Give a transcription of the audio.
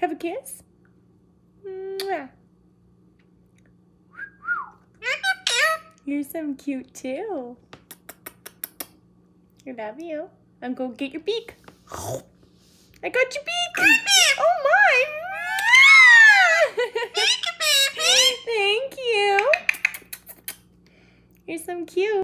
Have a kiss? Mwah. You're so cute too. I love you. I'm going to get your beak. I got your beak. Oh my. Thank you. You're so cute.